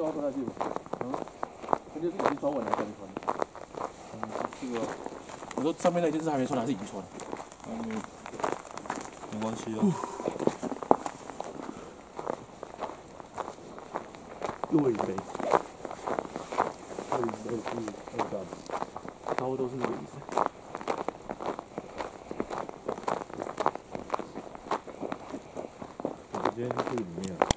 为要穿下去嘛。嗯，那就是已经穿完了，还没穿。嗯，这个，我说上面那件是还没穿还是已经穿？嗯，没关系啊。又一杯，又一杯是二干，差不多都是这个意思。我今天去里面。